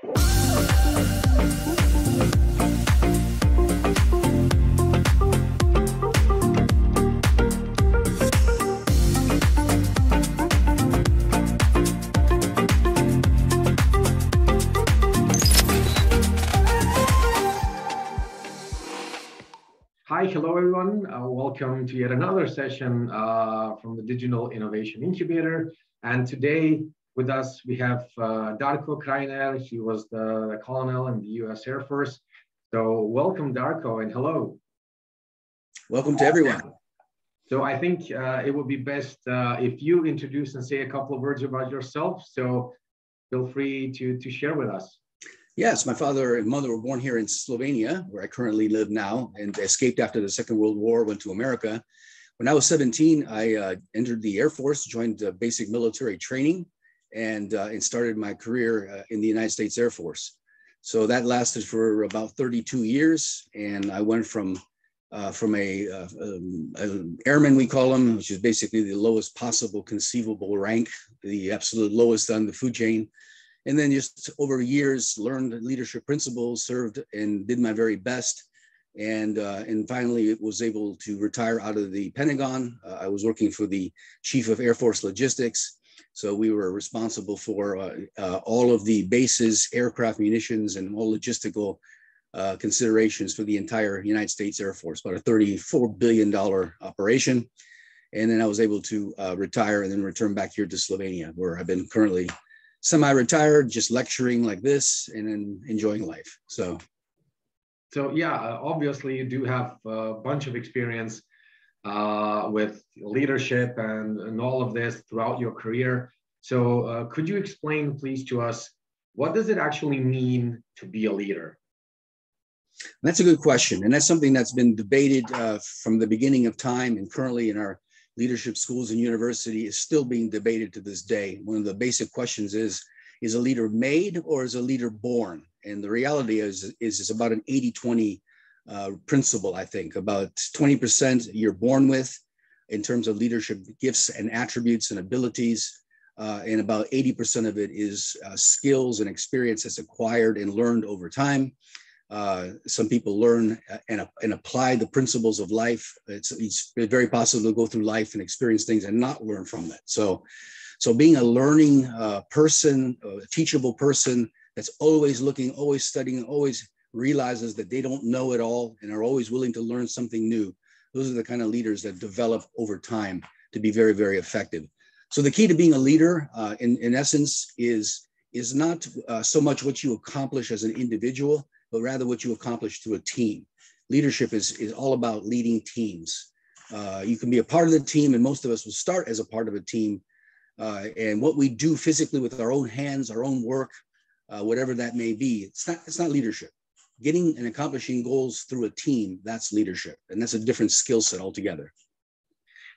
Hi, hello everyone. Uh, welcome to yet another session uh, from the Digital Innovation Incubator. And today with us, we have uh, Darko Kreiner. He was the colonel in the US Air Force. So welcome, Darko, and hello. Welcome to everyone. So I think uh, it would be best uh, if you introduce and say a couple of words about yourself. So feel free to, to share with us. Yes, my father and mother were born here in Slovenia, where I currently live now, and escaped after the Second World War, went to America. When I was 17, I uh, entered the Air Force, joined uh, basic military training, and, uh, and started my career uh, in the United States Air Force. So that lasted for about 32 years, and I went from uh, from a, uh, um, airman, we call them, which is basically the lowest possible conceivable rank, the absolute lowest on the food chain, and then just over years learned leadership principles served and did my very best. And uh, and finally was able to retire out of the pentagon. Uh, i was working for the chief of air force logistics so we were responsible for uh, uh all of the bases aircraft munitions and all logistical uh, considerations for the entire united states air force about a 34 billion dollar operation and then i was able to retire and then return back here to slovenia where i've been currently semi-retired, just lecturing like this and then enjoying life. So, so yeah, obviously you do have a bunch of experience uh, with leadership and, and all of this throughout your career. So, uh, could you explain, please, to us what does it actually mean to be a leader? That's a good question, and that's something that's been debated uh, from the beginning of time, and currently in our leadership schools and university is still being debated to this day. One of the basic questions is, is a leader made or is a leader born? And the reality is, is it's about an 80-20 uh, principle, I think. About 20% you're born with in terms of leadership gifts and attributes and abilities. Uh, and about 80% of it is uh, skills and experience that's acquired and learned over time. Uh, some people learn and, and apply the principles of life. It's, it's very possible to go through life and experience things and not learn from it. So, so being a learning uh, person, a teachable person that's always looking, always studying, always realizes that they don't know it all and are always willing to learn something new. Those are the kind of leaders that develop over time to be very, very effective. So the key to being a leader, uh, in, in essence, is is not uh, so much what you accomplish as an individual, but rather what you accomplish through a team. Leadership is, is all about leading teams. Uh, you can be a part of the team, and most of us will start as a part of a team. Uh, and what we do physically with our own hands, our own work, uh, whatever that may be, it's not, it's not leadership. Getting and accomplishing goals through a team, that's leadership. And that's a different skill set altogether.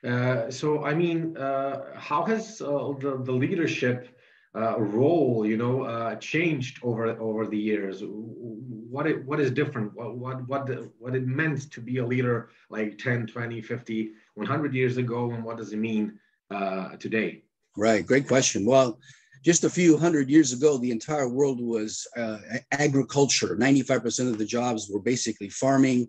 Uh, so, I mean, uh, how has uh, the, the leadership uh, role, you know, uh, changed over over the years? What it, what is different? What what what, what it meant to be a leader like 10, 20, 50, 100 years ago, and what does it mean uh, today? Right, great question. Well, just a few hundred years ago, the entire world was uh, agriculture. 95% of the jobs were basically farming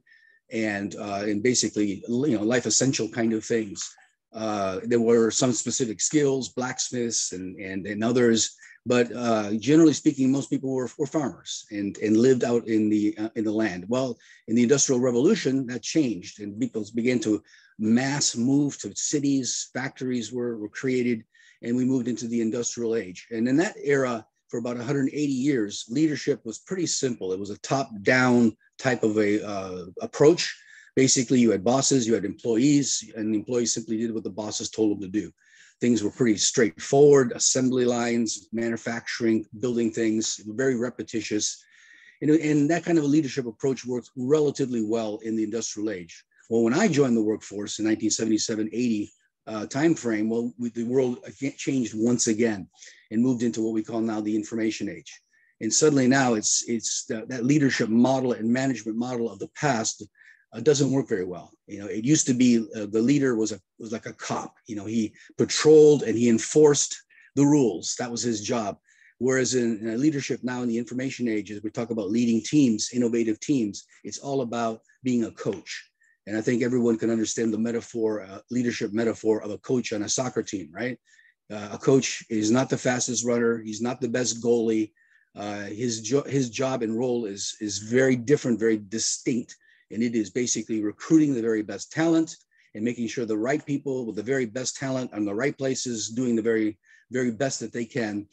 and uh, and basically you know life essential kind of things. Uh, there were some specific skills, blacksmiths and, and, and others, but uh, generally speaking, most people were, were farmers and, and lived out in the, uh, in the land. Well, in the Industrial Revolution, that changed and people began to mass move to cities, factories were, were created, and we moved into the industrial age. And in that era, for about 180 years, leadership was pretty simple. It was a top-down type of a uh, approach basically you had bosses, you had employees, and the employees simply did what the bosses told them to do. Things were pretty straightforward, assembly lines, manufacturing, building things, very repetitious. And, and that kind of a leadership approach worked relatively well in the industrial age. Well, when I joined the workforce in 1977, 80 uh, timeframe, well, we, the world changed once again and moved into what we call now the information age. And suddenly now it's, it's the, that leadership model and management model of the past uh, doesn't work very well. You know, it used to be uh, the leader was a was like a cop. You know, he patrolled and he enforced the rules. That was his job. Whereas in, in leadership now in the information age, as we talk about leading teams, innovative teams, it's all about being a coach. And I think everyone can understand the metaphor, uh, leadership metaphor of a coach on a soccer team, right? Uh, a coach is not the fastest runner. He's not the best goalie. Uh, his, jo- his job and role is, is very different, very distinct. And it is basically recruiting the very best talent and making sure the right people with the very best talent on the right places, doing the very, very best that they can,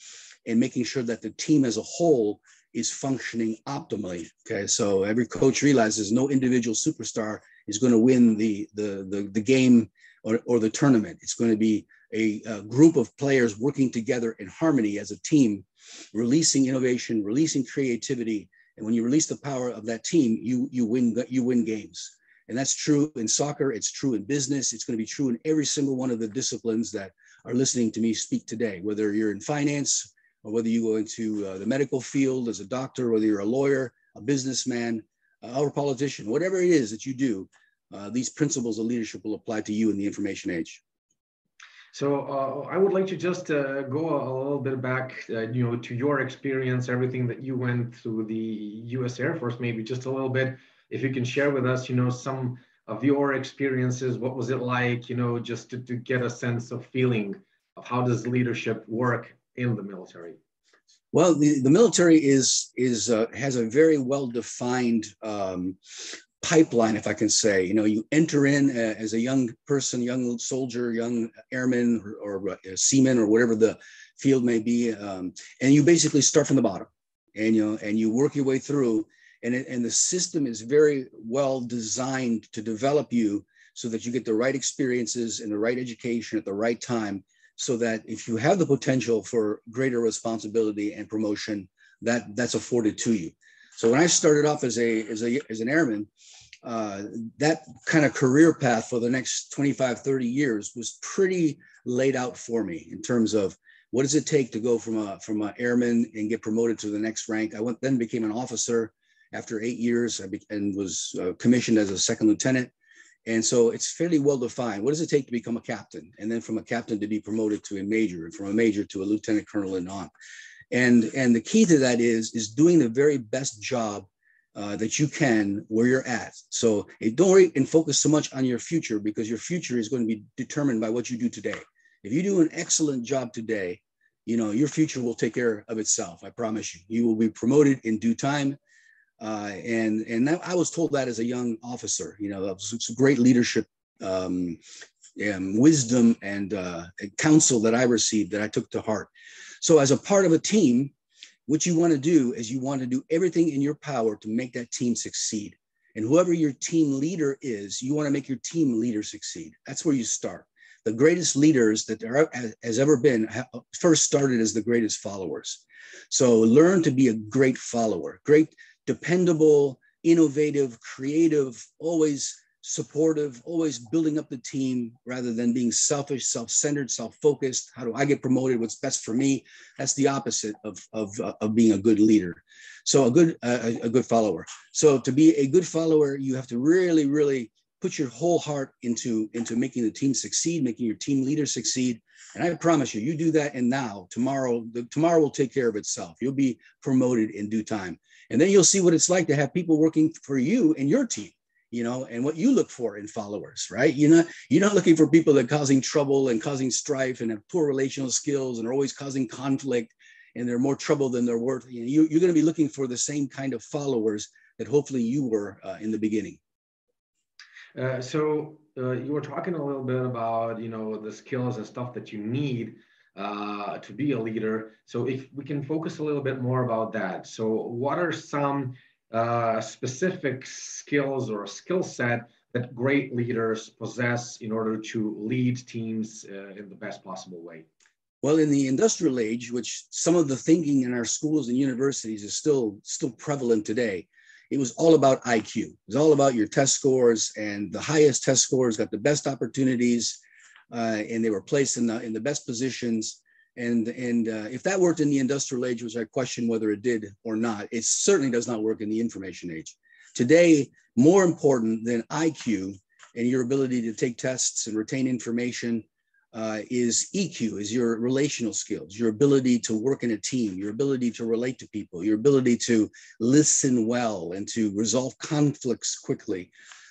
and making sure that the team as a whole is functioning optimally. Okay, so every coach realizes no individual superstar is going to win the the the, the game or, or the tournament. It's going to be a, a, group of players working together in harmony as a team, releasing innovation, releasing creativity. And when you release the power of that team, you you win you win games. And that's true in soccer. It's true in business. It's going to be true in every single one of the disciplines that are listening to me speak today. Whether you're in finance or whether you go into uh, the medical field as a doctor, whether you're a lawyer, a businessman, uh, or a politician, whatever it is that you do, uh, these principles of leadership will apply to you in the information age. So uh, I would like to just uh, go a little bit back, uh, you know, to your experience, everything that you went through the U.S. Air Force, maybe just a little bit. If you can share with us, you know, some of your experiences, what was it like, you know, just to, to get a sense of feeling of how does leadership work in the military? Well, the, the military is is uh, has a very well defined um, pipeline, if I can say. You know, you enter in uh, as a young person, young soldier, young airman, or, or uh, seaman, or whatever the field may be, um, and you basically start from the bottom, and you know, and you work your way through, and and the system is very well designed to develop you so that you get the right experiences and the right education at the right time so that if you have the potential for greater responsibility and promotion, that that's afforded to you. So when I started off as a as a as an airman, uh, that kind of career path for the next 25, 30 years was pretty laid out for me in terms of what does it take to go from a from an airman and get promoted to the next rank. I went then became an officer after eight years and was uh, commissioned as a second lieutenant. And so it's fairly well defined. What does it take to become a captain? And then from a captain to be promoted to a major, and from a major to a lieutenant colonel and on. And, and the key to that is, is doing the very best job uh, that you can where you're at. So don't worry and focus so much on your future because your future is going to be determined by what you do today. If you do an excellent job today, you know, your future will take care of itself. I promise you. You will be promoted in due time uh, and and that, I was told that as a young officer, you know, it's great leadership, um, and wisdom, and uh, counsel that I received that I took to heart. So, as a part of a team, what you want to do is you want to do everything in your power to make that team succeed. And whoever your team leader is, you want to make your team leader succeed. That's where you start. The greatest leaders that there has ever been first started as the greatest followers. So learn to be a great follower, great dependable, innovative, creative, always supportive, always building up the team rather than being selfish, self-centered, self-focused. How do I get promoted? What's best for me? That's the opposite of, of, uh, of being a good leader. So a good, uh, a good follower. So to be a good follower, you have to really, really put your whole heart into, into making the team succeed, making your team leader succeed. And I promise you, you do that and now, tomorrow, the, tomorrow will take care of itself. You'll be promoted in due time. And then you'll see what it's like to have people working for you and your team, you know, and what you look for in followers, right? You're not, you're not looking for people that are causing trouble and causing strife and have poor relational skills and are always causing conflict and they're more trouble than they're worth. You know, you, are going to be looking for the same kind of followers that hopefully you were uh, in the beginning. Uh, so uh, you were talking a little bit about you know the skills and stuff that you need uh, to be a leader. So if we can focus a little bit more about that. So what are some uh, specific skills or skill set that great leaders possess in order to lead teams uh, in the best possible way? Well, in the industrial age, which some of the thinking in our schools and universities is still still prevalent today, it was all about IQ. It was all about your test scores, and the highest test scores got the best opportunities uh, and they were placed in the in the best positions. And and uh, if that worked in the industrial age, which I question whether it did or not, it certainly does not work in the information age. Today, more important than IQ and your ability to take tests and retain information uh, is EQ, is your relational skills, your ability to work in a team, your ability to relate to people, your ability to listen well and to resolve conflicts quickly.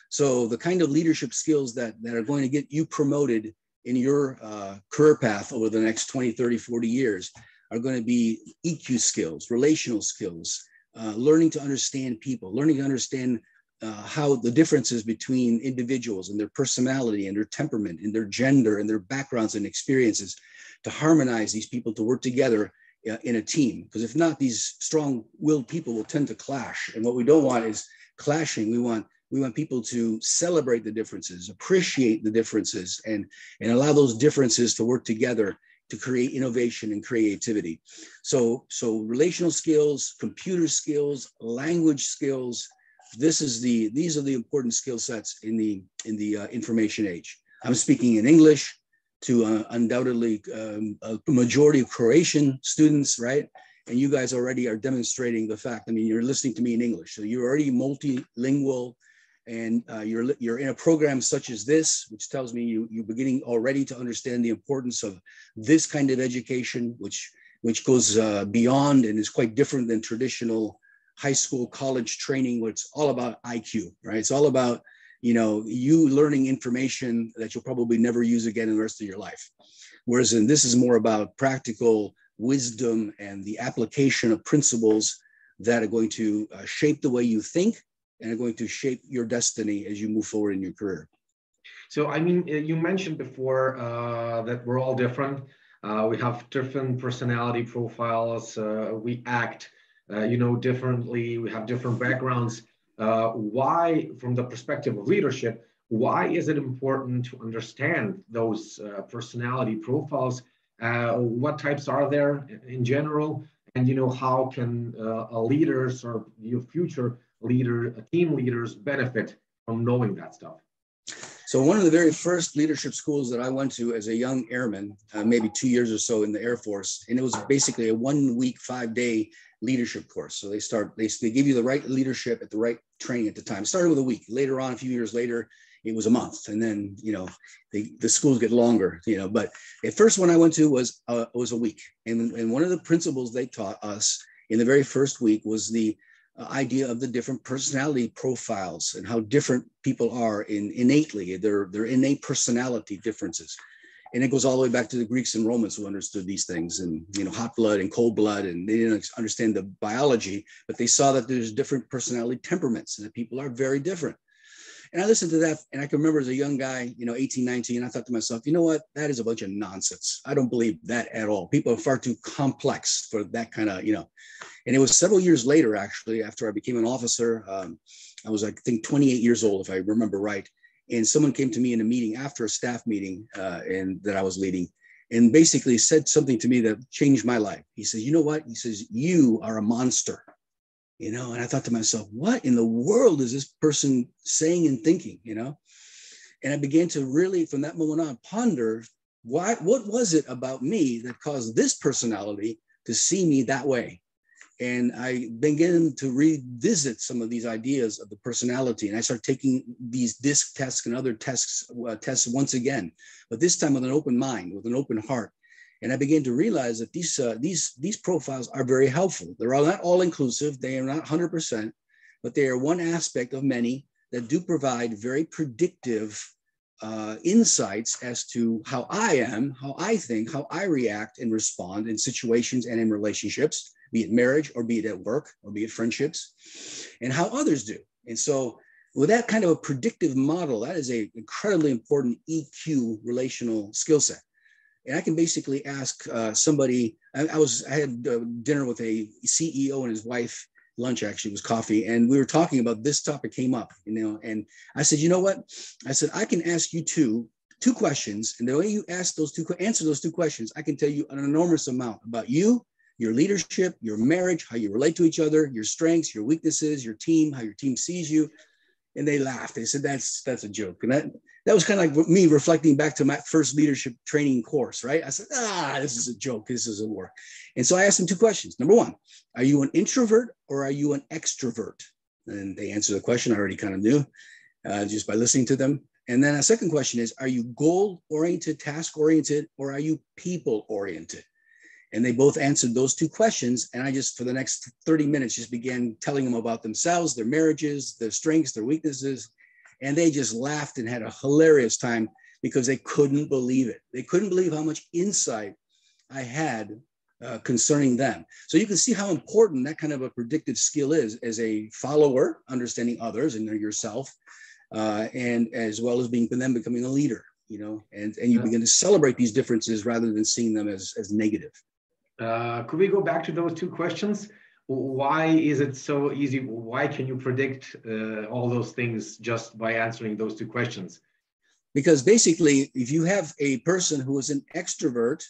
So the kind of leadership skills that, that are going to get you promoted in your uh, career path over the next 20, 30, 40 years are going to be EQ skills, relational skills, uh, learning to understand people, learning to understand uh, how the differences between individuals and their personality and their temperament and their gender and their backgrounds and experiences to harmonize these people to work together uh, in a team. Because if not, these strong-willed people will tend to clash. And what we don't want is clashing. We want we want people to celebrate the differences, appreciate the differences, and and allow those differences to work together to create innovation and creativity. So so relational skills, computer skills, language skills this is the these are the important skill sets in the in the uh, information age. I'm speaking in English to uh, undoubtedly um, a majority of Croatian students, right? And you guys already are demonstrating the fact. I mean, you're listening to me in English, so you're already multilingual, and uh, you're you're in a program such as this, which tells me you you're beginning already to understand the importance of this kind of education, which which goes uh, beyond and is quite different than traditional high school, college training where it's all about IQ, right? It's all about, you know, you learning information that you'll probably never use again in the rest of your life. Whereas in this is more about practical wisdom and the application of principles that are going to uh, shape the way you think and are going to shape your destiny as you move forward in your career. So, I mean, uh, you mentioned before uh, that we're all different. Uh, we have different personality profiles. Uh, we act uh, you know, differently. We have different backgrounds. Uh, why, from the perspective of leadership, why is it important to understand those personality profiles? What types are there in general? And you know, how can leaders or your future leader, team leaders, benefit from knowing that stuff? So one of the very first leadership schools that I went to as a young airman, uh, maybe two years or so in the Air Force, and it was basically a one week, five day leadership course. So they start, they, they give you the right leadership at the right training at the time. It started with a week. Later on, a few years later, it was a month. And then, you know, they, the schools get longer, you know, but the first one I went to was, uh, was a week. And, and one of the principles they taught us in the very first week was the Uh, idea of the different personality profiles and how different people are in innately, their, their innate personality differences. And it goes all the way back to the Greeks and Romans who understood these things and you know hot blood and cold blood and they didn't understand the biology but they saw that there's different personality temperaments and that people are very different and I listened to that and I can remember as a young guy you know 18 19 I thought to myself you know what that is a bunch of nonsense I don't believe that at all people are far too complex for that kind of you know and it was several years later actually after I became an officer um, I was I think 28 years old if I remember right and someone came to me in a meeting after a staff meeting uh, and that I was leading and basically said something to me that changed my life. He says, you know what? He says, you are a monster. You know, and I thought to myself, what in the world is this person saying and thinking? You know, and I began to really, from that moment on, ponder why, what was it about me that caused this personality to see me that way? and I began to revisit some of these ideas of the personality. And I started taking these DISC tests and other tests, uh, tests once again, but this time with an open mind, with an open heart. And I began to realize that these, uh, these, these profiles are very helpful. They're not all inclusive, they are not 100%, but they are one aspect of many that do provide very predictive uh, insights as to how I am, how I think, how I react and respond in situations and in relationships be it marriage or be it at work or be it friendships, and how others do. And so, with that kind of a predictive model, that is a incredibly important EQ relational skill set. And I can basically ask uh, somebody. I, I, was I had uh, dinner with a CEO and his wife. Lunch actually was coffee, and we were talking about this topic came up, you know. And I said, you know what? I said I can ask you two two questions, and the way you ask those two answer those two questions, I can tell you an enormous amount about you your leadership, your marriage, how you relate to each other, your strengths, your weaknesses, your team, how your team sees you. And they laughed. They said, that's, that's a joke. And that, that was kind of like me reflecting back to my first leadership training course, right? I said, ah, this is a joke. This doesn't work. And so I asked them two questions. Number one, are you an introvert or are you an extrovert? And they answered the question I already kind of knew uh, just by listening to them. And then a second question is, are you goal oriented, task oriented, or are you people oriented? And they both answered those two questions. And I just, for the next 30 minutes, just began telling them about themselves, their marriages, their strengths, their weaknesses. And they just laughed and had a hilarious time because they couldn't believe it. They couldn't believe how much insight I had uh, concerning them. So you can see how important that kind of a predictive skill is as a follower, understanding others and yourself, uh, and as well as being then becoming a leader. You know, and and you yeah. begin to celebrate these differences rather than seeing them as as negative. Uh, could we go back to those two questions? Why is it so easy? Why can you predict uh, all those things just by answering those two questions? Because basically, if you have a person who is an extrovert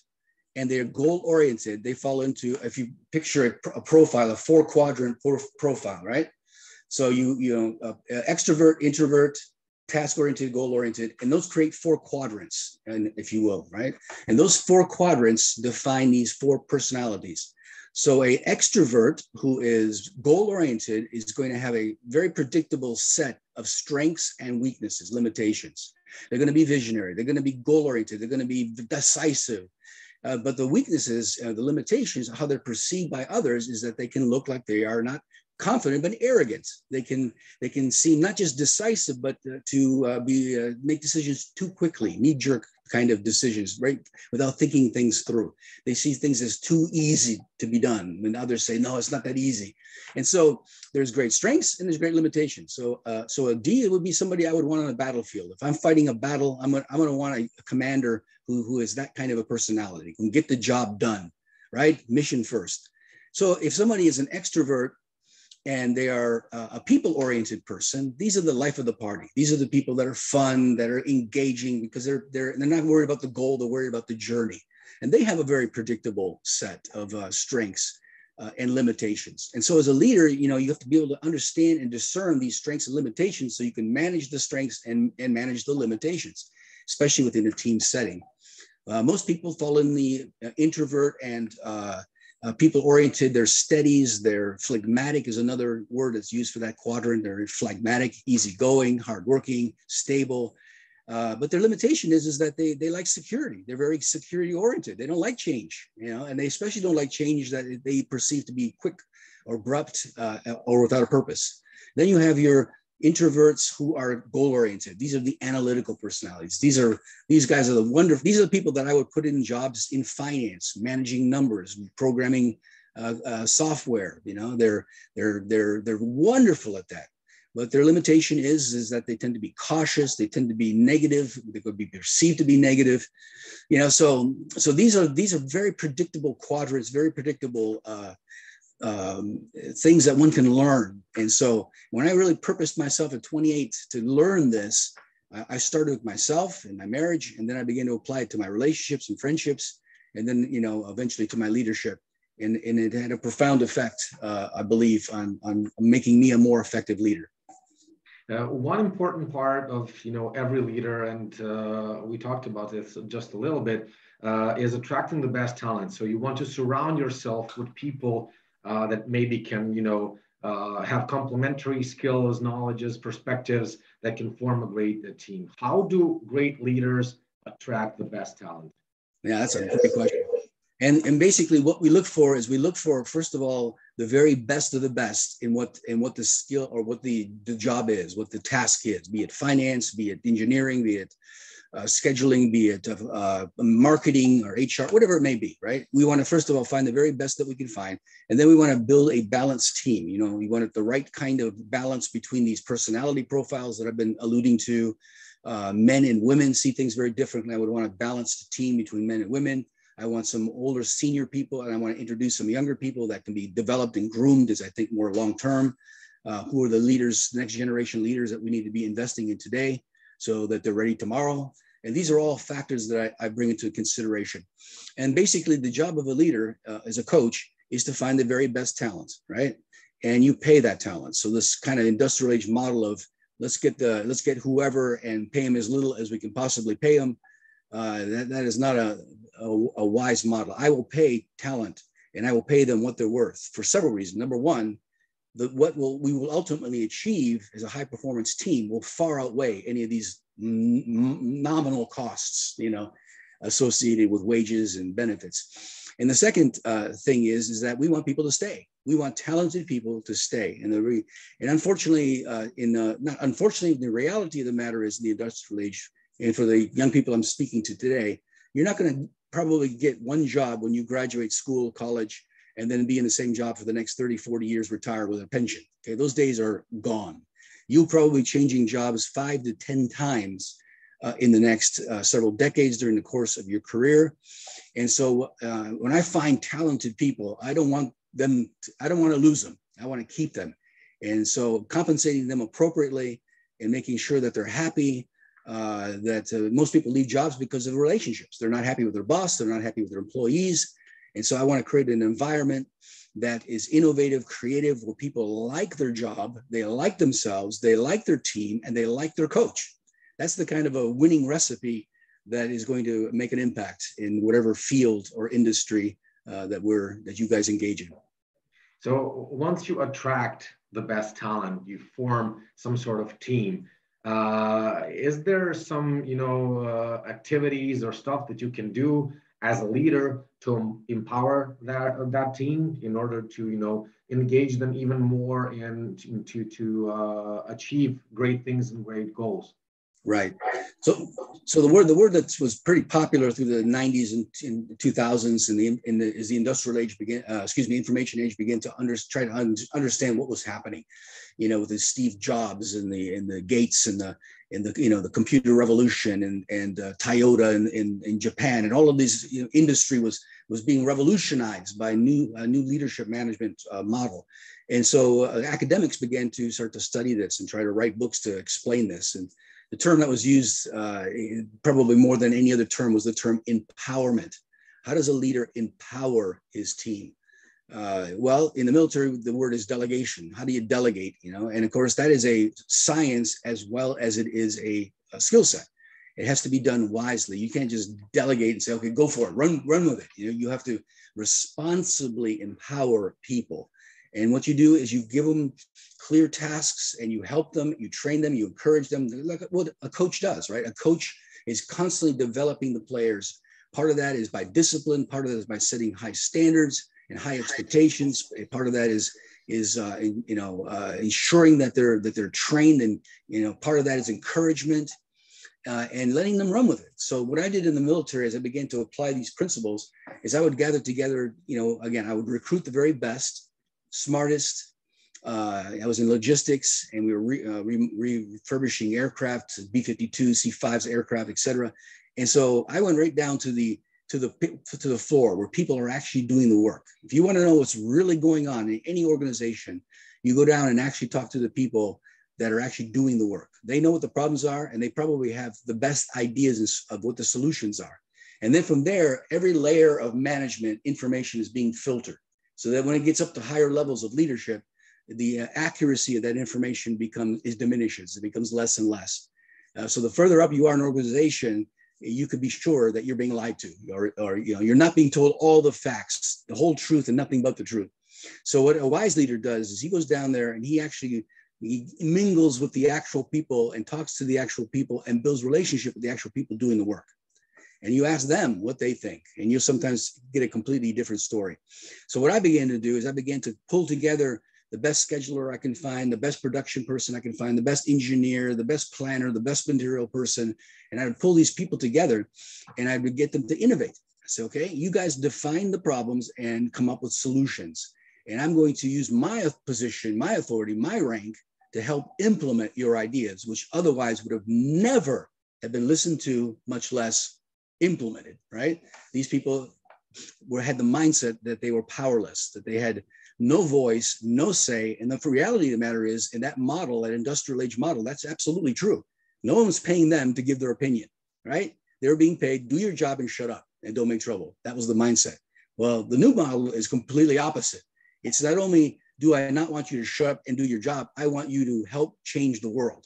and they're goal oriented, they fall into, if you picture a, profile, a four quadrant profile, right? So you, you know, uh, extrovert, introvert, task oriented, goal oriented, and those create four quadrants, and if you will, right? And those four quadrants define these four personalities. So a extrovert who is goal oriented is going to have a very predictable set of strengths and weaknesses, limitations. They're going to be visionary. They're going to be goal oriented. They're going to be decisive. Uh, but the weaknesses, uh, the limitations, how they're perceived by others is that they can look like they are not confident but arrogant. They can they can seem not just decisive but uh, to uh, be uh, make decisions too quickly, knee jerk kind of decisions, right? Without thinking things through. They see things as too easy to be done when others say no, it's not that easy. And so there's great strengths and there's great limitations. So uh, so a D would be somebody I would want on a battlefield. If I'm fighting a battle, I'm gonna, I'm going to want a, a commander who who is that kind of a personality, can get the job done, right? Mission first. So if somebody is an extrovert and they are uh, a people oriented person. These are the life of the party. These are the people that are fun that are engaging because they're they're they're not worried about the goal they're worried about the journey. And they have a very predictable set of uh, strengths uh, and limitations. And so as a leader you know you have to be able to understand and discern these strengths and limitations so you can manage the strengths and and manage the limitations especially within a team setting. Uh, most people fall in the uh, introvert and uh, people oriented, they're steadies, they're phlegmatic is another word that's used for that quadrant. They're phlegmatic, easygoing, hardworking, stable. Uh, but their limitation is, is that they, they like security. They're very security oriented. They don't like change, you know, and they especially don't like change that they perceive to be quick or abrupt uh, or without a purpose. Then you have your introverts who are goal oriented these are the analytical personalities. These are these guys are the wonderful these are the people that i would put in jobs in finance managing numbers programming uh, uh, software you know they're they're they're they're wonderful at that. But their limitation is is that they tend to be cautious they tend to be negative they could be perceived to be negative you know so so these are these are very predictable quadrants very predictable uh, um, things that one can learn. And so when I really purposed myself at 28 to learn this, I started with myself and my marriage, and then I began to apply it to my relationships and friendships, and then you know eventually to my leadership. And, and it had a profound effect, uh, I believe, on, on making me a more effective leader. Uh, one important part of you know every leader, and uh, we talked about this just a little bit, uh, is attracting the best talent. So you want to surround yourself with people uh, that maybe can, you know, uh, have complementary skills, knowledges, perspectives that can form a great uh, team. How do great leaders attract the best talent? Yeah, that's a great question. And, and basically what we look for is we look for, first of all, the very best of the best in what in what the skill or what the, the job is, what the task is, be it finance, be it engineering, be it uh, scheduling, be it uh, marketing or HR, whatever it may be, right? We want to first of all find the very best that we can find, and then we want to build a balanced team. You know, we want the right kind of balance between these personality profiles that I've been alluding to. Uh, men and women see things very differently. I would want a balanced team between men and women. I want some older senior people, and I want to introduce some younger people that can be developed and groomed as I think more long term. Uh, who are the leaders, next generation leaders that we need to be investing in today? So that they're ready tomorrow. And these are all factors that I, I bring into consideration. And basically, the job of a leader uh, as a coach is to find the very best talent, right? And you pay that talent. So this kind of industrial age model of let's get the let's get whoever and pay them as little as we can possibly pay them. Uh, that, that is not a, a, a wise model. I will pay talent and I will pay them what they're worth for several reasons. Number one, what will we will ultimately achieve as a high performance team will far outweigh any of these nominal costs, you know, associated with wages and benefits. And the second uh, thing is, is that we want people to stay. We want talented people to stay. And the and unfortunately, uh, in the, not unfortunately, the reality of the matter is in the industrial age, and for the young people I'm speaking to today, you're not going to probably get one job when you graduate school, college, and then be in the same job for the next 30, 40 years, retire with a pension. Okay, those days are gone. You'll probably changing jobs five to 10 times uh, in the next uh, several decades during the course of your career. And so uh, when I find talented people, I don't want them, to, I don't want to lose them. I want to keep them. And so compensating them appropriately and making sure that they're happy, uh, that uh, most people leave jobs because of relationships. They're not happy with their boss, they're not happy with their employees. And so I want to create an environment that is innovative, creative, where people like their job, they like themselves, they like their team, and they like their coach. That's the kind of a winning recipe that is going to make an impact in whatever field or industry uh, that we're that you guys engage in. So once you attract the best talent, you form some sort of team. Uh, is there some you know uh, activities or stuff that you can do as a leader to empower that that team in order to you know engage them even more and to to uh, achieve great things and great goals. Right. So so the word the word that was pretty popular through the 90s and in 2000s and the in the as the industrial age began uh, excuse me information age began to under, try to un, understand what was happening you know with the steve jobs and the and the gates and the in the you know the computer revolution and and uh, Toyota in, in, in Japan and all of these you know, industry was was being revolutionized by new new leadership management uh, model, and so uh, academics began to start to study this and try to write books to explain this. And the term that was used uh, probably more than any other term was the term empowerment. How does a leader empower his team? Uh, well, in the military, the word is delegation. How do you delegate? You know, and of course, that is a science as well as it is a, a skill set. It has to be done wisely. You can't just delegate and say, "Okay, go for it, run, run with it." You know, you have to responsibly empower people. And what you do is you give them clear tasks and you help them, you train them, you encourage them, like what a coach does, right? A coach is constantly developing the players. Part of that is by discipline. Part of that is by setting high standards and high expectations. Part of that is is uh, you know uh, ensuring that they're that they're trained, and you know part of that is encouragement uh, and letting them run with it. So what I did in the military as I began to apply these principles is I would gather together. You know, again, I would recruit the very best, smartest. Uh, I was in logistics, and we were re, uh, re, refurbishing aircraft, B-52, C-5s aircraft, etc. And so I went right down to the to the to the floor where people are actually doing the work. If you want to know what's really going on in any organization, you go down and actually talk to the people that are actually doing the work. They know what the problems are, and they probably have the best ideas of what the solutions are. And then from there, every layer of management information is being filtered, so that when it gets up to higher levels of leadership, the uh, accuracy of that information becomes is diminishes. It becomes less and less. Uh, so the further up you are in an organization, you could be sure that you're being lied to or, or you know you're not being told all the facts the whole truth and nothing but the truth. So what a wise leader does is he goes down there and he actually he mingles with the actual people and talks to the actual people and builds relationship with the actual people doing the work. And you ask them what they think and you'll sometimes get a completely different story. So what i began to do is i began to pull together the best scheduler I can find, the best production person I can find, the best engineer, the best planner, the best material person. And I would pull these people together and I would get them to innovate. I okay, you guys define the problems and come up with solutions. And I'm going to use my position, my authority, my rank to help implement your ideas, which otherwise would have never have been listened to, much less implemented, right? These people were had the mindset that they were powerless, that they had no voice, no say. And the reality of the matter is, in that model, that industrial age model, that's absolutely true. No one's paying them to give their opinion, right? They're being paid, do your job and shut up and don't make trouble. That was the mindset. Well, the new model is completely opposite. It's not only do I not want you to shut up and do your job, I want you to help change the world.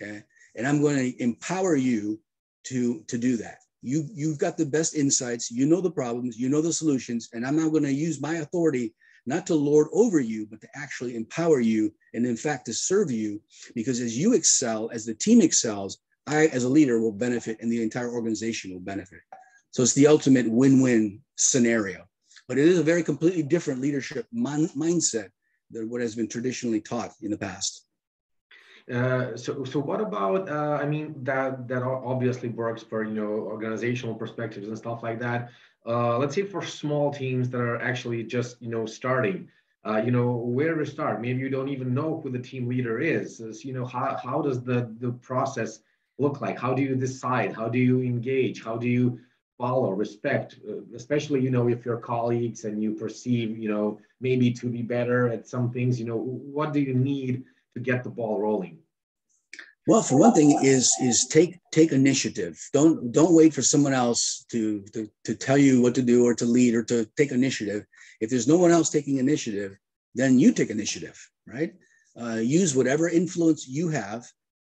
Okay. And I'm going to empower you to, to do that. You, you've got the best insights, you know the problems, you know the solutions, and I'm now going to use my authority not to lord over you, but to actually empower you and, in fact, to serve you. Because as you excel, as the team excels, I, as a leader, will benefit and the entire organization will benefit. So it's the ultimate win win scenario. But it is a very completely different leadership mindset than what has been traditionally taught in the past. Uh, so, so what about? Uh, I mean, that that obviously works for you know organizational perspectives and stuff like that. Uh, let's say for small teams that are actually just you know starting, uh, you know where to start. Maybe you don't even know who the team leader is. So, you know how how does the the process look like? How do you decide? How do you engage? How do you follow, respect, uh, especially, you know, if your colleagues and you perceive, you know, maybe to be better at some things, you know, what do you need to get the ball rolling? Well, for one thing, is is take take initiative. Don't don't wait for someone else to, to to tell you what to do or to lead or to take initiative. If there's no one else taking initiative, then you take initiative, right? Uh, use whatever influence you have,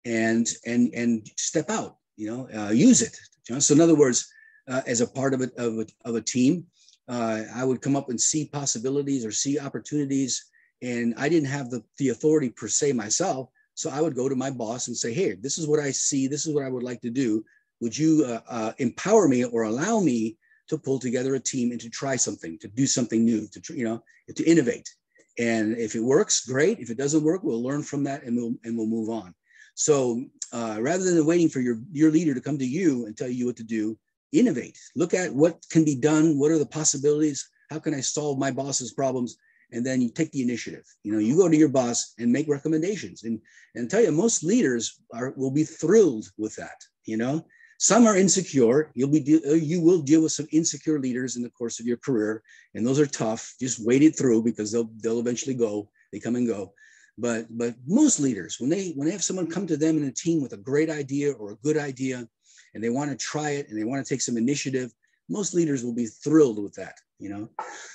and and and step out. You know, uh, use it. So in other words, uh, as a part of a, of a, of a team. Uh, I would come up and see possibilities or see opportunities. And I didn't have the, the authority per se myself. So I would go to my boss and say, hey, this is what I see. This is what I would like to do. Would you uh, uh, empower me or allow me to pull together a team and to try something, to do something new, to, you know, to innovate? And if it works, great. If it doesn't work, we'll learn from that and we'll, and we'll move on. So uh, rather than waiting for your, your leader to come to you and tell you what to do, innovate, look at what can be done, what are the possibilities, how can I solve my boss's problems, and then you take the initiative. You know, you go to your boss and make recommendations, and and tell you most leaders are will be thrilled with that. You know, some are insecure. You'll be uh, you will deal with some insecure leaders in the course of your career, and those are tough. Just wait it through because they'll they'll eventually go. They come and go. But but most leaders, when they when they have someone come to them in a team with a great idea or a good idea, and they want to try it and they want to take some initiative, most leaders will be thrilled with that, you know.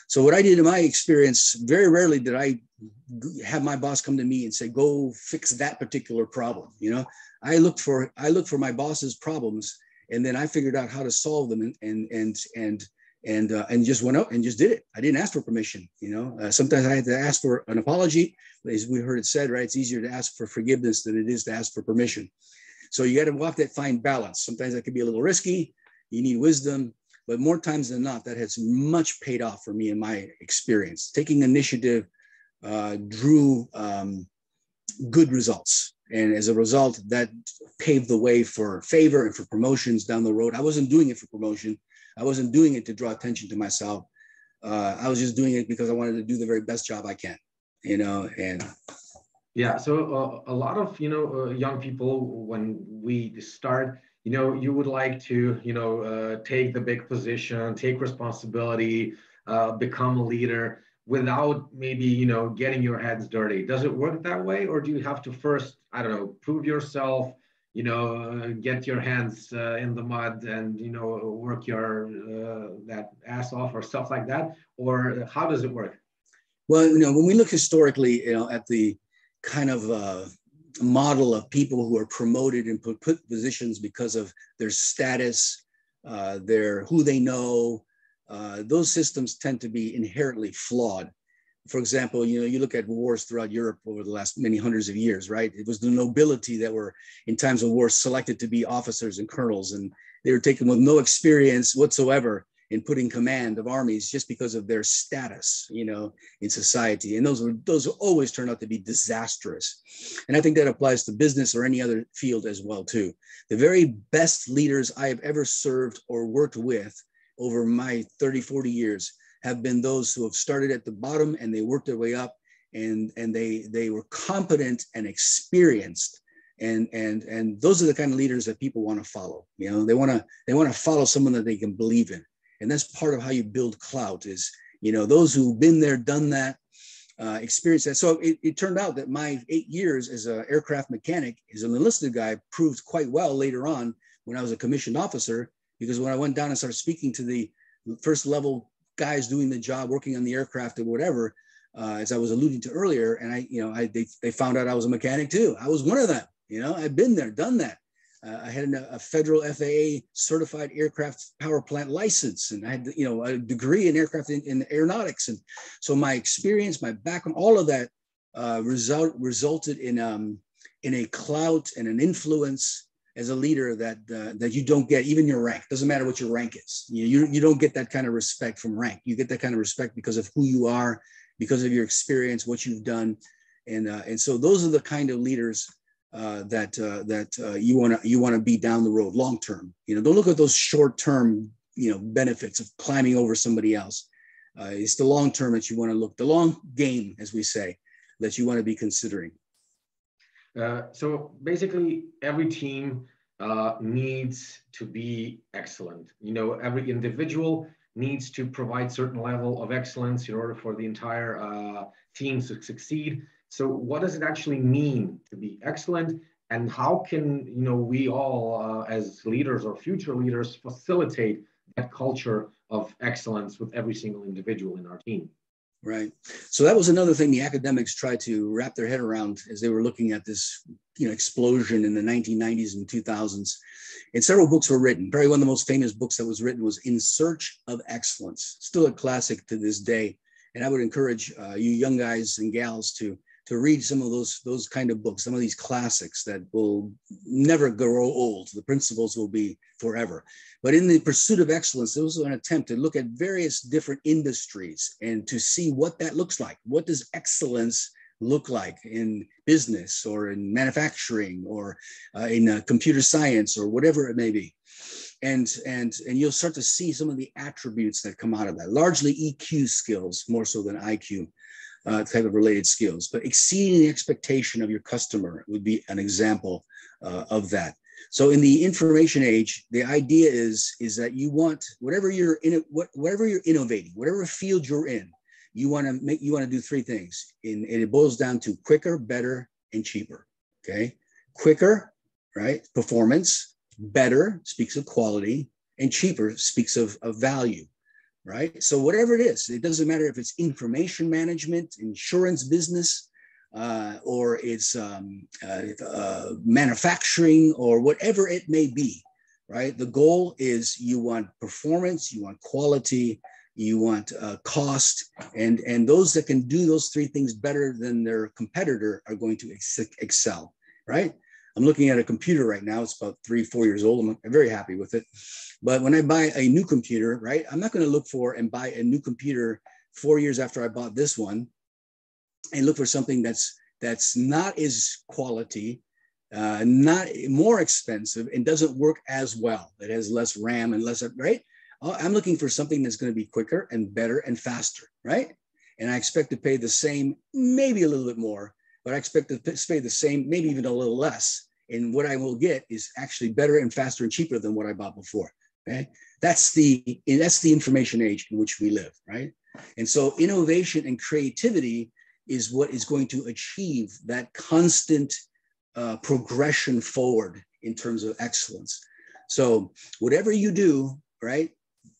So what I did in my experience, very rarely did I have my boss come to me and say, "Go fix that particular problem." You know, I looked for I looked for my boss's problems, and then I figured out how to solve them, and and and and and uh, and just went out and just did it. I didn't ask for permission. You know, uh, sometimes I had to ask for an apology. As we heard it said, right? It's easier to ask for forgiveness than it is to ask for permission. So you got to walk that fine balance. Sometimes that can be a little risky. You need wisdom, but more times than not, that has much paid off for me in my experience. Taking initiative uh, drew um, good results. And as a result, that paved the way for favor and for promotions down the road. I wasn't doing it for promotion. I wasn't doing it to draw attention to myself. Uh, I was just doing it because I wanted to do the very best job I can, you know, and yeah, so uh, a lot of you know uh, young people when we start, you know, you would like to you know uh, take the big position, take responsibility, uh, become a leader without maybe you know getting your hands dirty. Does it work that way, or do you have to first I don't know prove yourself, you know, get your hands uh, in the mud and you know work your uh, that ass off or stuff like that, or how does it work? Well, you know, when we look historically, you know, at the kind of a model of people who are promoted and put, put positions because of their status, uh, their who they know. Uh, those systems tend to be inherently flawed. For example, you know, you look at wars throughout Europe over the last many hundreds of years, right? It was the nobility that were in times of war selected to be officers and colonels, and they were taken with no experience whatsoever in putting command of armies just because of their status, you know, in society. And those were those always turn out to be disastrous. And I think that applies to business or any other field as well too. The very best leaders I have ever served or worked with over my 30, 40 years have been those who have started at the bottom and they worked their way up and and they they were competent and experienced and and and those are the kind of leaders that people want to follow you know they want to they want to follow someone that they can believe in and that's part of how you build clout is you know those who've been there done that uh, experienced that. So it, it, turned out that my eight years as an aircraft mechanic as an enlisted guy proved quite well later on when i was a commissioned officer because when i went down and started speaking to the first level guys doing the job working on the aircraft or whatever uh, as i was alluding to earlier and i you know I, they, they found out i was a mechanic too. I was one of them you know i've been there done that uh, I had a federal FAA certified aircraft power plant license, and I had you know a degree in aircraft in, in aeronautics, and so my experience, my background, all of that uh, result resulted in um, in a clout and an influence as a leader that uh, that you don't get even your rank. Doesn't matter what your rank is. You, you you don't get that kind of respect from rank. You get that kind of respect because of who you are because of your experience what you've done. And uh, and so those are the kind of leaders uh, that uh, that uh, you want to you want to be down the road long term you know don't look at those short term you know benefits of climbing over somebody else uh, it's the long term that you want to look the long game as we say that you want to be considering uh, so basically, every team uh, needs to be excellent. You know, every individual needs to provide certain level of excellence in order for the entire team to succeed. So, what does it actually mean to be excellent? And how can you know we all, uh, as leaders or future leaders, facilitate that culture of excellence with every single individual in our team? Right. So that was another thing the academics tried to wrap their head around as they were looking at this, you know, explosion in the 1990s and 2000s. And several books were written. Probably one of the most famous books that was written was In Search of Excellence, still a classic to this day. And I would encourage uh, you young guys and gals to to read some of those those kind of books, some of these classics that will never grow old. The principles will be forever. But in the pursuit of excellence, there was an attempt to look at various different industries and to see what that looks like. What does excellence look like in business or in manufacturing or uh, in uh, computer science or whatever it may be? And, and, and you'll start to see some of the attributes that come out of that, largely EQ skills more so than IQ uh, type of related skills. But exceeding the expectation of your customer would be an example uh, of that. So in the information age, the idea is is that you want whatever you're in, what whatever you're innovating, whatever field you're in, you want to make you want to do three things. In, and it boils down to quicker, better, and cheaper. Okay, quicker, right? Performance. Better speaks of quality, and cheaper speaks of, of value right? So whatever it is, it doesn't matter if it's information management, insurance business, uh, or it's um, uh, uh, manufacturing, or whatever it may be, right? The goal is you want performance, you want quality, you want uh, cost, and and those that can do those three things better than their competitor are going to ex- excel, right? I'm looking at a computer right now. It's about three, four years old. I'm very happy with it. But when I buy a new computer, right, I'm not going to look for and buy a new computer four years after I bought this one and look for something that's that's not as quality, uh, not more expensive, and doesn't work as well. It has less RAM and less, right? Uh, I'm looking for something that's going to be quicker and better and faster, right? And I expect to pay the same, maybe a little bit more, but I expect to pay the same, maybe even a little less. And what I will get is actually better and faster and cheaper than what I bought before. Okay, that's the that's the information age in which we live, right? And so innovation and creativity is what is going to achieve that constant uh, progression forward in terms of excellence. So whatever you do, right,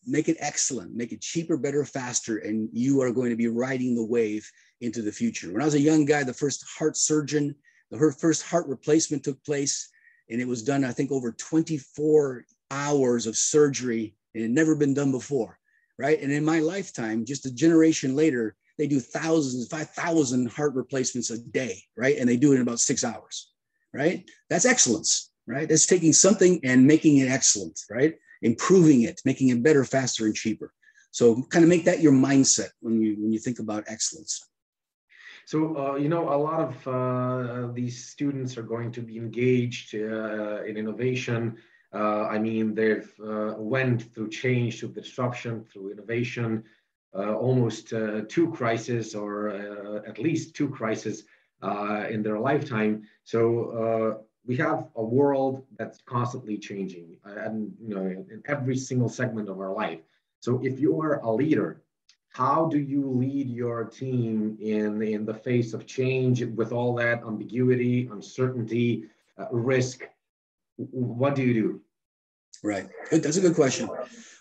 make it excellent, make it cheaper, better, faster, and you are going to be riding the wave into the future. When I was a young guy, the first heart surgeon, the first heart replacement took place, and it was done, I think, over 24 hours of surgery, and it had never been done before, right? And in my lifetime, just a generation later, they do thousands, 5,000 heart replacements a day, right? And they do it in about six hours, right? That's excellence, right? That's taking something and making it excellent, right? Improving it, making it better, faster, and cheaper. So kind of make that your mindset when you when you think about excellence. So, uh, you know, a lot of uh, these students are going to be engaged uh, in innovation. Uh, I mean, they've uh, went through change, through disruption, through innovation, uh, almost two crises or at least two crises in their lifetime. So we have a world that's constantly changing and, you know, in every single segment of our life. So if you are a leader, how do you lead your team in in the face of change with all that ambiguity uncertainty uh, risk? What do you do? Right. That's a good question.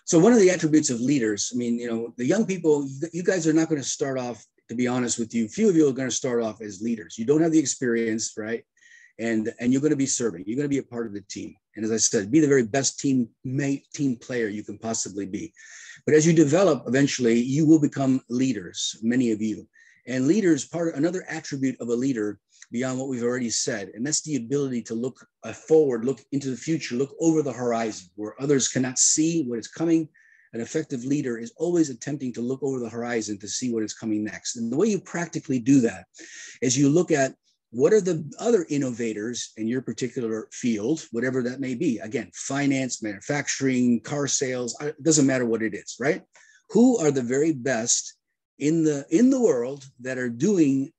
So one of the attributes of leaders i mean you know the young people you guys are not going to start off to be honest with you few of you are going to start off as leaders. You don't have the experience right and and you're going to be serving you're going to be a part of the team and as i said be the very best team mate team player you can possibly be but as you develop eventually you will become leaders many of you And leaders, part another attribute of a leader beyond what we've already said, and that's the ability to look uh, forward, look into the future, look over the horizon where others cannot see what is coming. An effective leader is always attempting to look over the horizon to see what is coming next. And the way you practically do that is you look at what are the other innovators in your particular field, whatever that may be? Again, finance, manufacturing, car sales, it doesn't matter what it is, right? Who are the very best in the in the world that are doing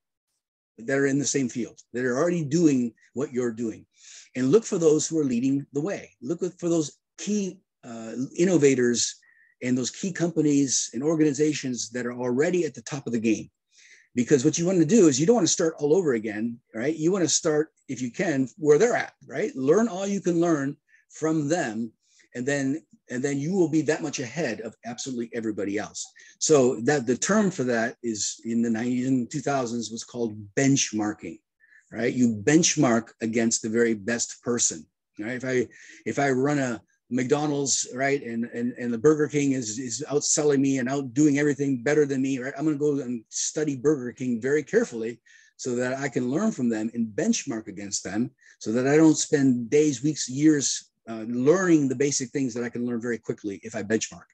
that are in the same field, that are already doing what you're doing. And look for those who are leading the way. Look for those key uh, innovators and those key companies and organizations that are already at the top of the game because what you want to do is you don't want to start all over again right? You want to start if you can where they're at right? Learn all you can learn from them and then and then you will be that much ahead of absolutely everybody else. So that the term for that is in the 90s and 2000s was called benchmarking right? You benchmark against the very best person right? If i if i run a McDonald's, right? And, and, and the Burger King is, is outselling me and out doing everything better than me, right? I'm going to go and study Burger King very carefully so that I can learn from them and benchmark against them so that I don't spend days, weeks, years uh, learning the basic things that I can learn very quickly if I benchmark.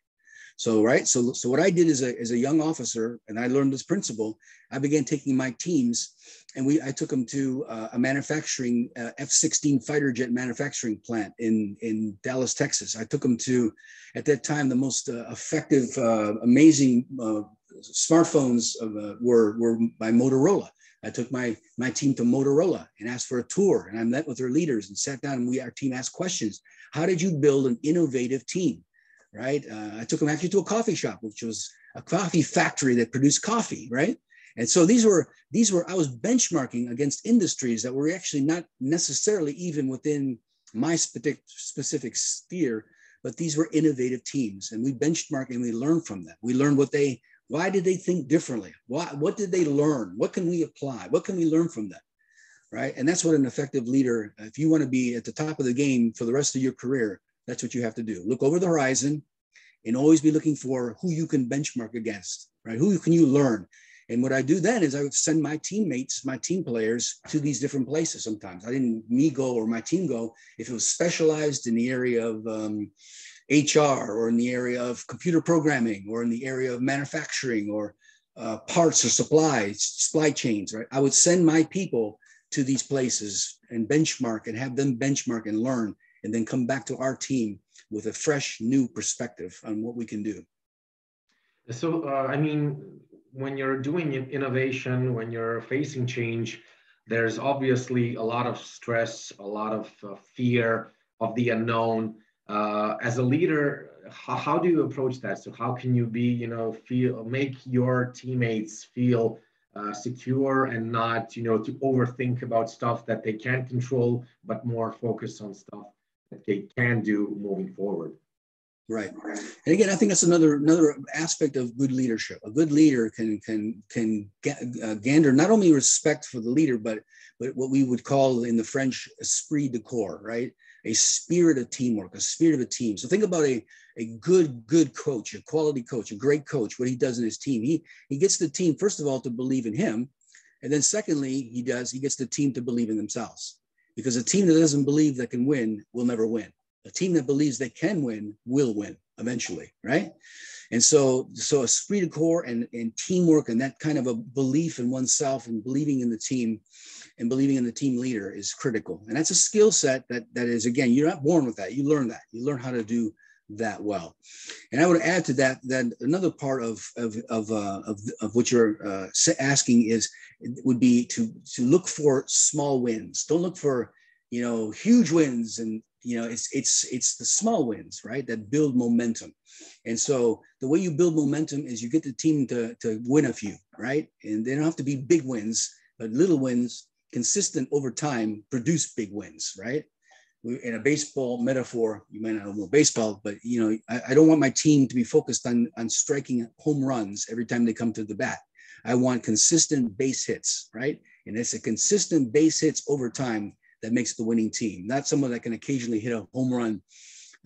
So, right. So, so what I did as a, as a young officer, and I learned this principle, I began taking my teams and we, I took them to uh, a manufacturing uh, F-16 fighter jet manufacturing plant in, in Dallas, Texas. I took them to, at that time, the most uh, effective, uh, amazing uh, smartphones uh, were, were by Motorola. I took my, my team to Motorola and asked for a tour and I met with their leaders and sat down and we, our team asked questions. How did you build an innovative team? Right? Uh, I took them actually to a coffee shop, which was a coffee factory that produced coffee, right? And so these were these were I was benchmarking against industries that were actually not necessarily even within my specific specific sphere, but these were innovative teams, and we benchmarked and we learned from them. We learned what they why did they think differently? Why what did they learn? What can we apply? What can we learn from them? Right, and that's what an effective leader. If you want to be at the top of the game for the rest of your career, that's what you have to do. Look over the horizon and always be looking for who you can benchmark against, right? Who can you learn? And what I do then is I would send my teammates, my team players to these different places sometimes. I didn't me go or my team go if it was specialized in the area of um, HR or in the area of computer programming or in the area of manufacturing or uh, parts or supplies, supply chains, right? I would send my people to these places and benchmark and have them benchmark and learn and then come back to our team with a fresh new perspective on what we can do. So uh, i mean when you're doing innovation when you're facing change there's obviously a lot of stress a lot of uh, fear of the unknown. Uh, as a leader how, how do you approach that? So how can you be you know feel make your teammates feel uh, secure and not you know to overthink about stuff that they can't control but more focus on stuff that they can do moving forward. Right. And again, I think that's another another aspect of good leadership. A good leader can can can uh, gander not only respect for the leader, but but what we would call in the French esprit de corps, right? A spirit of teamwork, a spirit of a team. So think about a, a good good coach, a quality coach, a great coach. What he does in his team, he he gets the team first of all to believe in him, and then secondly, he does he gets the team to believe in themselves because a team that doesn't believe that can win will never win. A team that believes they can win will win eventually, right? And so, so esprit de corps and, and teamwork and that kind of a belief in oneself and believing in the team and believing in the team leader is critical. And that's a skill set that that is again, you're not born with that. You learn that. You learn how to do that well. And I would add to that that another part of of of uh, of, of what you're uh, asking is would be to to look for small wins. Don't look for you know huge wins and you know it's it's it's the small wins right that build momentum and so the way you build momentum is you get the team to to win a few right and they don't have to be big wins but little wins consistent over time produce big wins right in a baseball metaphor, you might not know baseball, but you know, I, I, don't want my team to be focused on on striking home runs every time they come to the bat. I want consistent base hits, right? And it's a consistent base hits over time that makes the winning team, not someone that can occasionally hit a home run.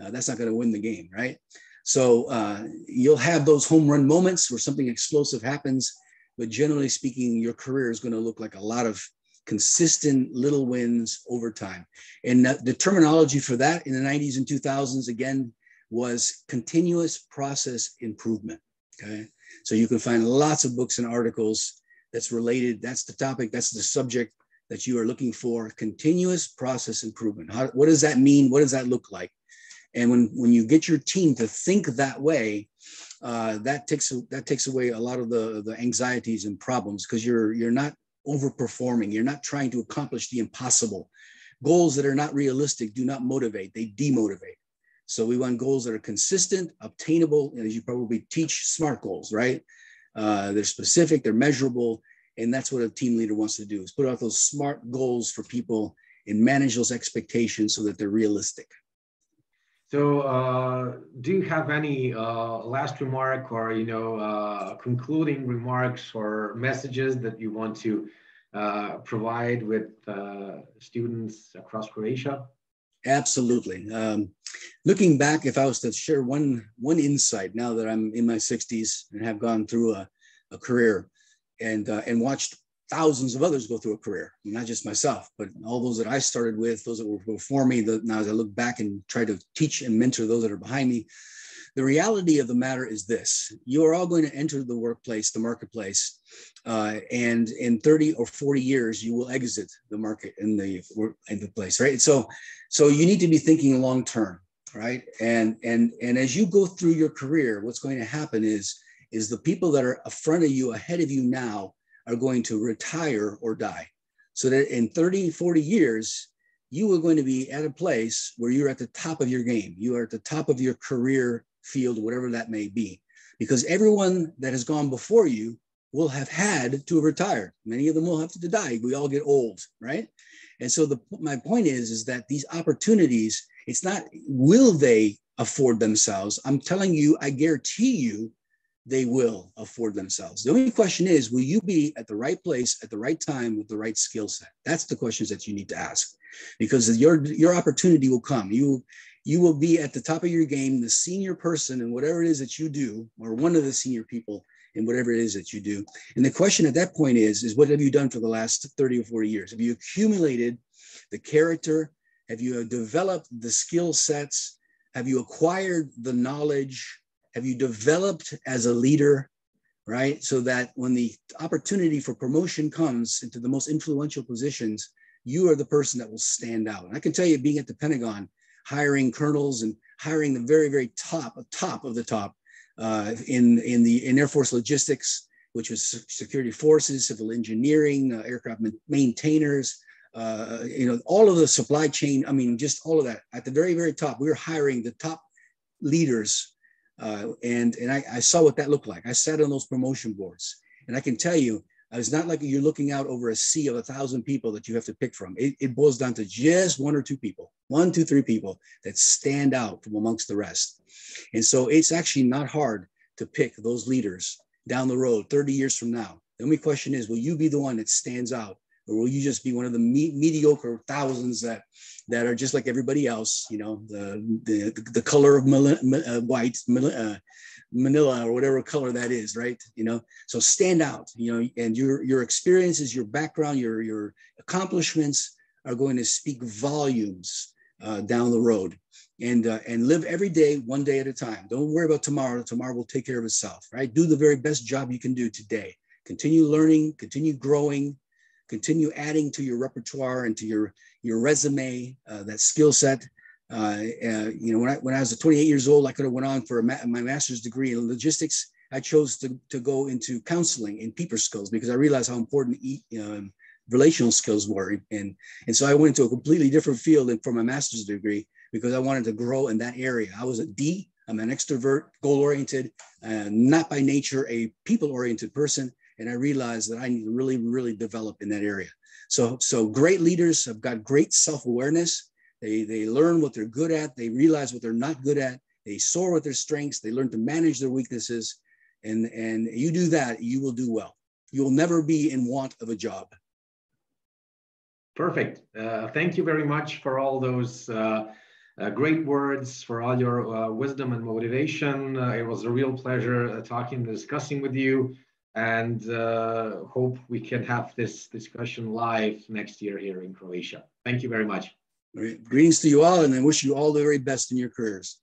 Uh, that's not going to win the game, right? So uh, you'll have those home run moments where something explosive happens, but generally speaking, your career is going to look like a lot of consistent little wins over time. And the terminology for that in the 90s and 2000s, again, was continuous process improvement. Okay. So you can find lots of books and articles that's related. That's the topic, that's the subject that you are looking for continuous process improvement. How, what does that mean? What does that look like? And when, when you get your team to think that way, uh, that takes that takes away a lot of the, the anxieties and problems because you're you're not overperforming. You're not trying to accomplish the impossible. Goals that are not realistic do not motivate; they demotivate. So we want goals that are consistent, obtainable, and as you probably teach, SMART goals, right? Uh, they're specific, they're measurable, and that's what a team leader wants to do: is put out those SMART goals for people and manage those expectations so that they're realistic. So, uh, do you have any uh, last remark or you know uh, concluding remarks or messages that you want to uh, provide with uh, students across Croatia? Absolutely. Um, looking back, if I was to share one one insight now that I'm in my 60s and have gone through a, a career and uh, and watched thousands of others go through a career, not just myself, but all those that I started with, those that were before me. The, now, as I look back and try to teach and mentor those that are behind me, the reality of the matter is this you are all going to enter the workplace, the marketplace, uh, and in 30 or 40 years, you will exit the market in the, in the place, right? So, so you need to be thinking long term, right? And, and, and as you go through your career, what's going to happen is, is the people that are in front of you, ahead of you now, are going to retire or die. So that in 30, 40 years, you are going to be at a place where you're at the top of your game. You are at the top of your career field, whatever that may be. Because everyone that has gone before you will have had to retire. Many of them will have to die. We all get old, right? And so the my point is, is that these opportunities, it's not will they afford themselves. I'm telling you, I guarantee you they will afford themselves. The only question is, will you be at the right place at the right time with the right skill set? That's the questions that you need to ask, because your your opportunity will come. You you will be at the top of your game, the senior person in whatever it is that you do, or one of the senior people in whatever it is that you do. And the question at that point is, is what have you done for the last 30 or 40 years? Have you accumulated the character? Have you developed the skill sets? Have you acquired the knowledge? Have you developed as a leader right? So that when the opportunity for promotion comes into the most influential positions you are the person that will stand out. And i can tell you being at the pentagon hiring colonels and hiring the very very top top of the top uh, in in the in air force logistics which was security forces civil engineering uh, aircraft maintainers uh, you know all of the supply chain i mean just all of that. At the very very top we were hiring the top leaders uh, and and I, I, saw what that looked like. I sat on those promotion boards, and I can tell you, it's not like you're looking out over a sea of a thousand people that you have to pick from. It, it boils down to just one or two people, one, two, three people that stand out from amongst the rest. And so it's actually not hard to pick those leaders down the road 30 years from now. The only question is, will you be the one that stands out or will you just be one of the me- mediocre thousands that that are just like everybody else you know the the, the color of uh, white uh, manila or whatever color that is right? You know so stand out you know and your your experiences your background your your accomplishments are going to speak volumes uh, down the road. And uh, and live every day one day at a time. Don't worry about tomorrow. Tomorrow will take care of itself right? Do the very best job you can do today. Continue learning continue growing continue adding to your repertoire and to your your resume, uh, that skill set. Uh, uh, you know, when I, when I was 28 years old, I could have went on for ma- my master's degree in logistics. I chose to, to go into counseling and people skills because I realized how important e- um, relational skills were. And, and so I went into a completely different field for my master's degree because I wanted to grow in that area. I was a D, I'm an extrovert, goal oriented, uh, not by nature a people oriented person and I realized that I need to really, really develop in that area. So, so great leaders have got great self-awareness. They, they learn what they're good at. They realize what they're not good at. They soar with their strengths. They learn to manage their weaknesses. And, and you do that, you will do well. You will never be in want of a job. Perfect. Uh, thank you very much for all those uh, uh, great words, for all your uh, wisdom and motivation. Uh, it was a real pleasure uh, talking, discussing with you. And uh, hope we can have this discussion live next year here in Croatia. Thank you very much. Greetings to you all, and I wish you all the very best in your careers.